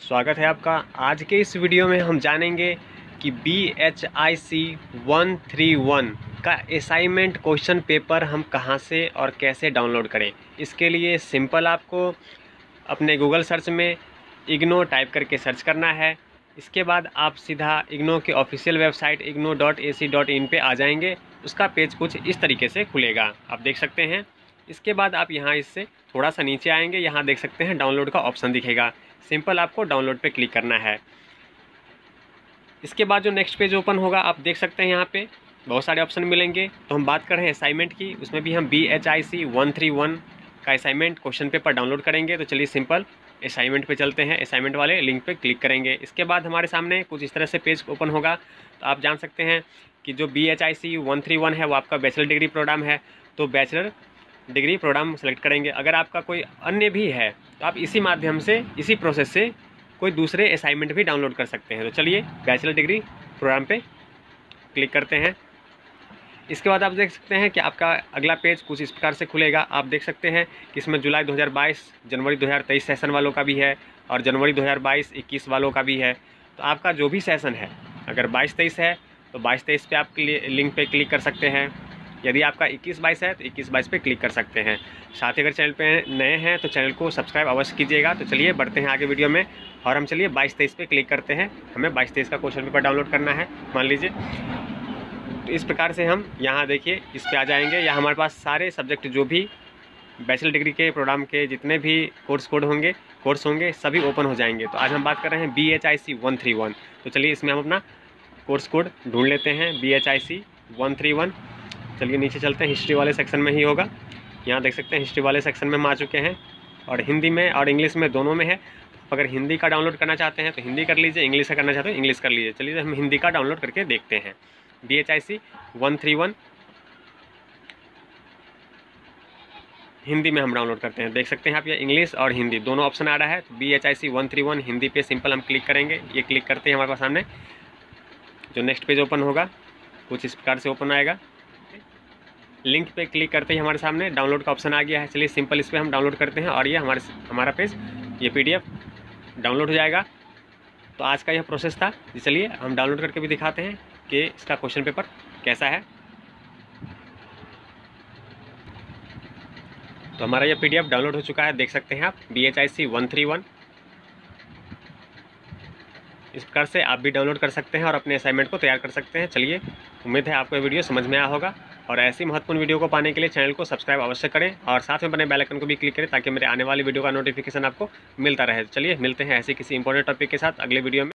स्वागत है आपका आज के इस वीडियो में हम जानेंगे कि B H I C one three one का असाइनमेंट क्वेश्चन पेपर हम कहाँ से और कैसे डाउनलोड करें। इसके लिए सिंपल आपको अपने गूगल सर्च में इग्नो टाइप करके सर्च करना है। इसके बाद आप सीधा इग्नो के official website IGNOU dot A C dot in पर आ जाएँगे। उसका पेज कुछ इस तरीके से खुलेगा। आप देख सकते हैं। इसके बाद आप यहाँ इससे थोड़ा सा नीचे आएँगे, यहाँ देख सकते हैं डाउनलोड का ऑप्शन दिखेगा। सिंपल आपको डाउनलोड पे क्लिक करना है। इसके बाद जो नेक्स्ट पेज ओपन होगा, आप देख सकते हैं यहाँ पे बहुत सारे ऑप्शन मिलेंगे। तो हम बात कर रहे हैं असाइनमेंट की, उसमें भी हम B H I C one three one का असाइनमेंट क्वेश्चन पेपर डाउनलोड करेंगे। तो चलिए सिंपल असाइनमेंट पे चलते हैं। असाइनमेंट वाले लिंक पे क्लिक करेंगे। इसके बाद हमारे सामने कुछ इस तरह से पेज ओपन होगा। तो आप जान सकते हैं कि जो B H I C one three one है, वो आपका बैचलर डिग्री प्रोग्राम है। तो बैचलर डिग्री प्रोग्राम सेलेक्ट करेंगे। अगर आपका कोई अन्य भी है तो आप इसी माध्यम से, इसी प्रोसेस से कोई दूसरे असाइनमेंट भी डाउनलोड कर सकते हैं। तो चलिए बैचलर डिग्री प्रोग्राम पे क्लिक करते हैं। इसके बाद आप देख सकते हैं कि आपका अगला पेज कुछ इस प्रकार से खुलेगा। आप देख सकते हैं कि इसमें जुलाई 2022 जनवरी 2023 सेशन वालों का भी है और जनवरी 2022 21 वालों का भी है। तो आपका जो भी सेशन है, अगर बाईस तेईस है तो बाईस तेईस पे आप लिंक पे क्लिक कर सकते हैं। यदि आपका इक्कीस बाईस है तो इक्कीस बाईस पे क्लिक कर सकते हैं। साथ ही अगर चैनल पे नए हैं तो चैनल को सब्सक्राइब अवश्य कीजिएगा। तो चलिए, बढ़ते हैं आगे वीडियो में, और हम चलिए बाईस तेईस पे क्लिक करते हैं। हमें बाईस तेईस का क्वेश्चन पेपर डाउनलोड करना है, मान लीजिए। तो इस प्रकार से हम यहाँ देखिए, इस पर आ जाएँगे। या हमारे पास सारे सब्जेक्ट जो भी बैचलर डिग्री के, प्रोग्राम के, जितने भी कोर्स कोड होंगे, कोर्स होंगे, सभी ओपन हो जाएँगे। तो आज हम बात कर रहे हैं B H I C one three one. तो चलिए इसमें हम अपना कोर्स कोड ढूंढ लेते हैं। B H I C one three one. चलिए नीचे चलते हैं हिस्ट्री वाले सेक्शन में ही होगा। यहाँ देख सकते हैं हिस्ट्री वाले सेक्शन में हम आ चुके हैं और हिंदी में और इंग्लिश में दोनों में है। अगर हिंदी का डाउनलोड करना चाहते हैं तो हिंदी कर लीजिए इंग्लिश का करना चाहते हैं इंग्लिश कर लीजिए। चलिए हम हिंदी का डाउनलोड करके देखते हैं। B H I C one three one Hindi में हम डाउनलोड करते हैं। देख सकते हैं आप ये इंग्लिश और हिंदी, दोनों ऑप्शन आ रहा है। तो B H I C one three one Hindi पे सिंपल हम क्लिक करेंगे। ये क्लिक करते हैं हमारे पास सामने। जो नेक्स्ट पेज ओपन होगा, कुछ इस प्रकार से ओपन आएगा। लिंक पे क्लिक करते ही हमारे सामने डाउनलोड का ऑप्शन आ गया है। चलिए सिंपल इस पर हम डाउनलोड करते हैं और ये हमारे हमारा पेज, ये पीडीएफ डाउनलोड हो जाएगा। तो आज का यह प्रोसेस था। चलिए हम डाउनलोड करके भी दिखाते हैं कि इसका क्वेश्चन पेपर कैसा है। तो हमारा यह पीडीएफ डाउनलोड हो चुका है। देख सकते हैं आप B H I C one three one. इस प्रकार से आप भी डाउनलोड कर सकते हैं और अपने असाइनमेंट को तैयार कर सकते हैं। चलिए, उम्मीद है आपको ये वीडियो समझ में आया होगा। और ऐसी महत्वपूर्ण वीडियो को पाने के लिए चैनल को सब्सक्राइब अवश्य करें और साथ में बने बेल आइकन को भी क्लिक करें ताकि मेरे आने वाली वीडियो का नोटिफिकेशन आपको मिलता रहे। चलिए, मिलते हैं ऐसे किसी इंपॉर्टेंट टॉपिक के साथ अगले वीडियो में।